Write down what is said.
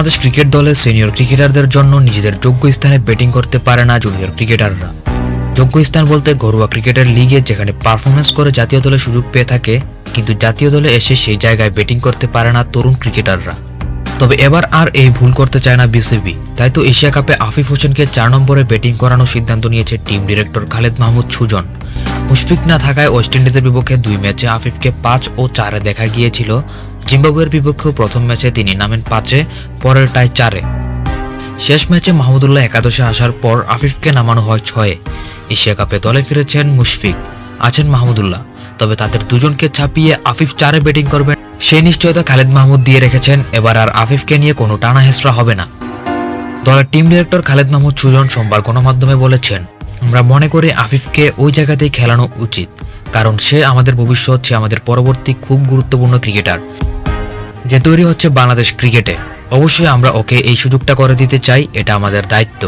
Bangladesh cricket দলের senior ক্রিকেটারদের জন্য নিজেদের যোগ্য স্থানে ব্যাটিং করতে পারে না জুনিয়র ক্রিকেটাররা যোগ্য স্থান বলতে ঘরোয়া ক্রিকেটের লিগে যেখানে পারফরমেন্স করে জাতীয় দলে সুযোগ পেয়ে থাকে, কিন্তু জাতীয় দলে এসে সেই জায়গায় ব্যাটিং করতে পারে না তরুণ ক্রিকেটাররা তবে এবার আর এই ভুল করতে চায় না বিসিবি তাই তো এশিয়া কাপে আফিফ হোসেনকে চার নম্বরে ব্যাটিং করানোর সিদ্ধান্ত নিয়েছে টিম ডিরেক্টর খালেদ মাহমুদ সুজন। মুশফিক না থাকায় ওয়েস্ট ইন্ডিজের বিপক্ষে দুই ম্যাচে আফিফকে পাঁচ ও চারে দেখা গিয়েছিল। জিম্বাবুয়ের বিপক্ষেও প্রথম ম্যাচে তিনি নামেন পাঁচে পরেরটায় চারে। শেষ ম্যাচে মাহমুদুল্লাহ একাদশে আসার পর আফিফকে নামানো হয় ছয়ে। এশিয়া কাপে দলে ফিরেছেন মুশফিক, আছেন মাহমুদুল্লাহ। তবে তাদের দুজনকে ছাপিয়ে আফিফ চারে ব্যাটিং করবেন। সেই নিশ্চয়তা খালেদ মাহমুদ দিয়ে রেখেছেন, এবার আর আফিফকে নিয়ে কোনো টানা হেসরা হবে না। দলের টিম ডিরেক্টর খালেদ মাহমুদ সুজন সোমবার গণমাধ্যমে বলেছেন, আমরা মনে করি আফিফকে ওই জায়গাতেই খেলানো উচিত, কারণ সে আমাদের ভবিষ্যৎ, সে আমাদের পরবর্তী খুব গুরুত্বপূর্ণ ক্রিকেটার। যে তৈরি হচ্ছে বাংলাদেশ ক্রিকেটে। অবশ্যই আমরা ওকে এই সুযোগটা করে দিতে চাই, এটা আমাদের দায়িত্ব।